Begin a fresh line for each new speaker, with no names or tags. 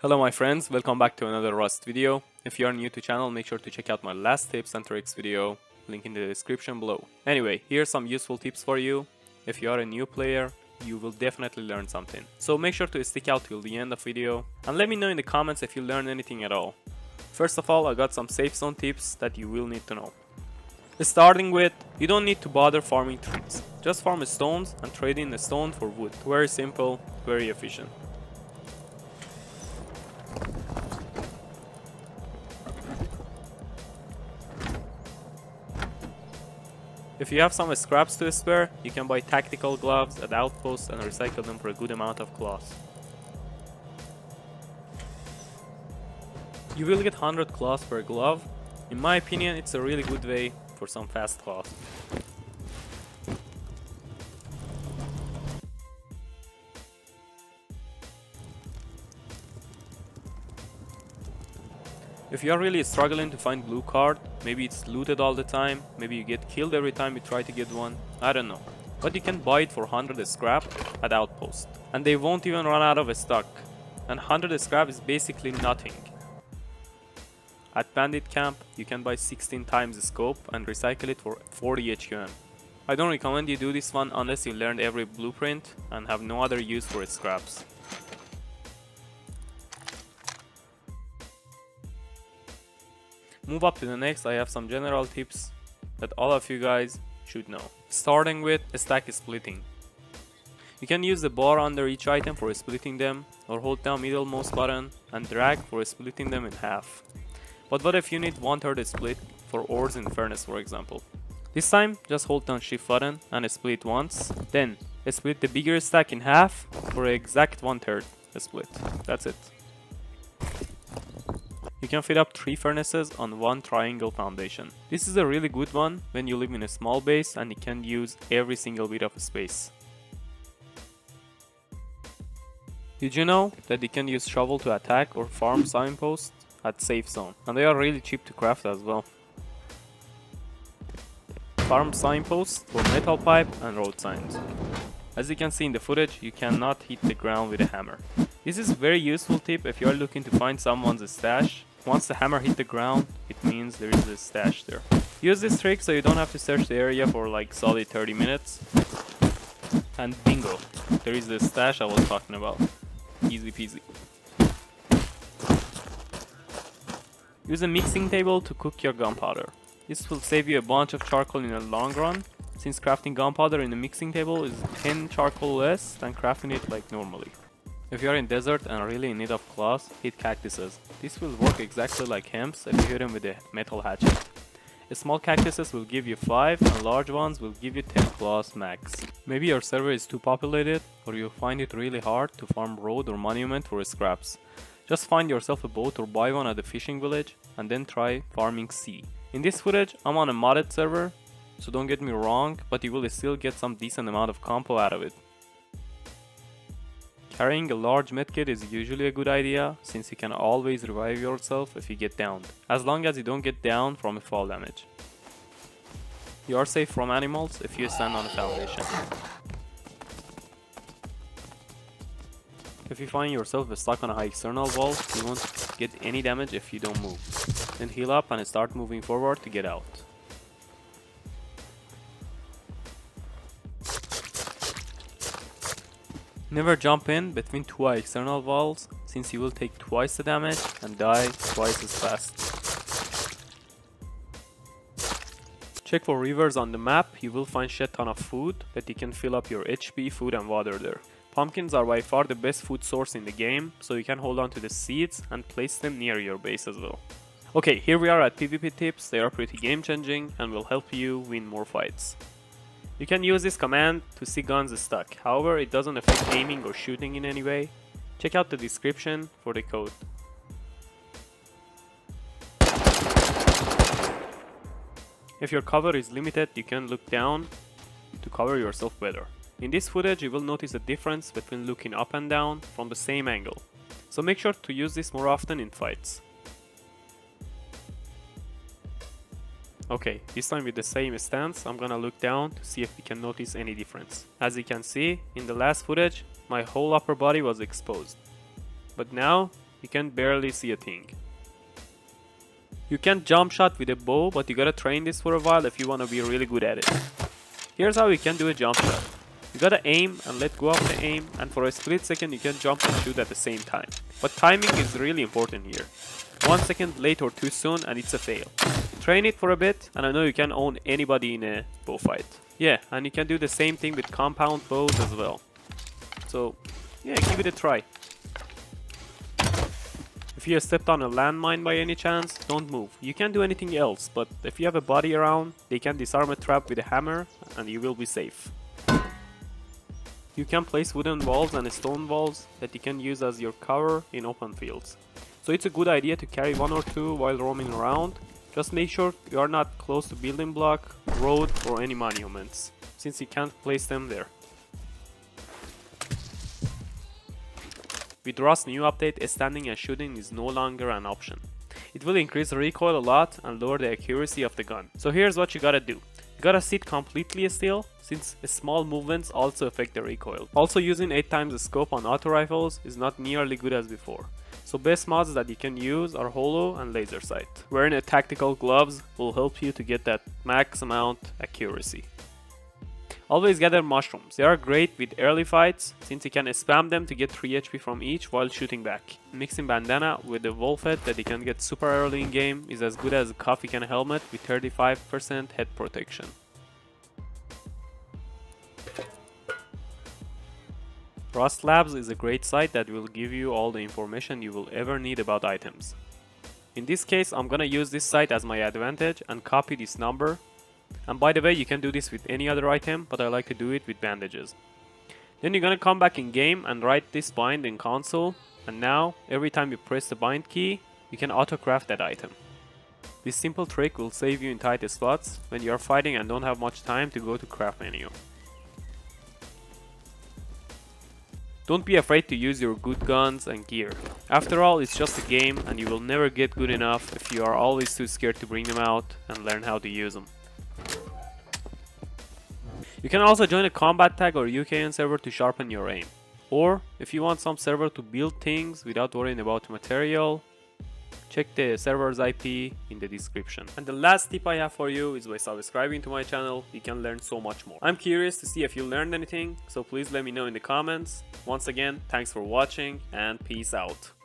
Hello my friends, welcome back to another Rust video. If you are new to channel, make sure to check out my last tips and tricks video, link in the description below. Anyway, here are some useful tips for you. If you are a new player, you will definitely learn something. So make sure to stick out till the end of video and let me know in the comments if you learned anything at all. First of all, I got some safe zone tips that you will need to know. Starting with, you don't need to bother farming trees. Just farm stones and trade in the stone for wood. Very simple, very efficient. If you have some scraps to spare, you can buy tactical gloves at outposts and recycle them for a good amount of cloth. You will get 100 cloth per glove. In my opinion, it's a really good way for some fast cloth. If you are really struggling to find blue card, maybe it's looted all the time, maybe you get killed every time you try to get one, I don't know. But you can buy it for 100 scrap at outpost. And they won't even run out of stock. And 100 scrap is basically nothing. At bandit camp, you can buy 16 times scope and recycle it for 40 HQM. I don't recommend you do this one unless you learned every blueprint and have no other use for scraps. Move up to the next, I have some general tips that all of you guys should know. Starting with stack splitting. You can use the bar under each item for splitting them, or hold down middle mouse button and drag for splitting them in half. But what if you need one third split for ores in furnace for example? This time, just hold down shift button and split once, then split the bigger stack in half for exact one third split. That's it. You can fit up 3 furnaces on one triangle foundation. This is a really good one when you live in a small base and you can use every single bit of space. Did you know that you can use shovel to attack or farm signposts at safe zone? And they are really cheap to craft as well. Farm signposts for metal pipe and road signs. As you can see in the footage, you cannot hit the ground with a hammer. This is a very useful tip if you are looking to find someone's stash once the hammer hit the ground, it means there is a stash there. Use this trick so you don't have to search the area for like solid 30 minutes. And bingo, there is the stash I was talking about. Easy peasy. Use a mixing table to cook your gunpowder. This will save you a bunch of charcoal in the long run, since crafting gunpowder in a mixing table is 10 charcoal less than crafting it like normally. If you are in desert and really in need of cloth, hit cactuses. This will work exactly like hemps if you hit them with a metal hatchet. Small cactuses will give you 5 and large ones will give you 10 cloth max. Maybe your server is too populated or you find it really hard to farm road or monument for scraps. Just find yourself a boat or buy one at the fishing village and then try farming sea. In this footage I'm on a modded server, so don't get me wrong, but you will still get some decent amount of compo out of it. Carrying a large medkit is usually a good idea, since you can always revive yourself if you get downed, as long as you don't get down from a fall damage. You are safe from animals if you stand on a foundation. If you find yourself stuck on a high external wall, you won't get any damage if you don't move. Then heal up and start moving forward to get out. Never jump in between two external walls, since you will take twice the damage and die twice as fast. Check for rivers on the map, you will find shit ton of food that you can fill up your HP, food and water there. Pumpkins are by far the best food source in the game, so you can hold on to the seeds and place them near your base as well. Okay, here we are at PvP tips, they are pretty game changing and will help you win more fights. You can use this command to see gunstock, however it doesn't affect aiming or shooting in any way. Check out the description for the code. If your cover is limited, you can look down to cover yourself better. In this footage you will notice a difference between looking up and down from the same angle, so make sure to use this more often in fights. Okay, this time with the same stance, I'm gonna look down to see if we can notice any difference. As you can see, in the last footage, my whole upper body was exposed. But now, you can barely see a thing. You can jump shot with a bow, but you gotta train this for a while if you wanna be really good at it. Here's how you can do a jump shot. You gotta aim and let go of the aim, and for a split second you can jump and shoot at the same time. But timing is really important here. One second late or too soon and it's a fail. Train it for a bit, and I know you can own anybody in a bow fight. Yeah, and you can do the same thing with compound bows as well. So, yeah, give it a try. If you stepped on a landmine by any chance, don't move. You can't do anything else, but if you have a body around, they can disarm a trap with a hammer and you will be safe. You can place wooden walls and stone walls that you can use as your cover in open fields. So it's a good idea to carry one or two while roaming around. Just make sure you are not close to building block, road or any monuments, since you can't place them there. With Rust's new update, standing and shooting is no longer an option. It will increase recoil a lot and lower the accuracy of the gun. So here's what you gotta do. You gotta sit completely still, since small movements also affect the recoil. Also using 8 times the scope on auto rifles is not nearly good as before. So best mods that you can use are holo and laser sight. Wearing a tactical gloves will help you to get that max amount accuracy. Always gather mushrooms. They are great with early fights since you can spam them to get 3 HP from each while shooting back. Mixing bandana with the wolf head that you can get super early in game is as good as a coffee can helmet with 35% head protection. Rust Labs is a great site that will give you all the information you will ever need about items. In this case I'm gonna use this site as my advantage and copy this number and by the way, you can do this with any other item, but I like to do it with bandages. Then you're gonna come back in game and write this bind in console, and now, every time you press the bind key, you can auto-craft that item. This simple trick will save you in tight spots when you are fighting and don't have much time to go to craft menu. Don't be afraid to use your good guns and gear. After all, it's just a game and you will never get good enough if you are always too scared to bring them out and learn how to use them. You can also join a Combattag or UKN server to sharpen your aim. Or, if you want some server to build things without worrying about material, check the server's IP in the description. And the last tip I have for you is by subscribing to my channel, you can learn so much more. I'm curious to see if you learned anything, so please let me know in the comments. Once again, thanks for watching and peace out.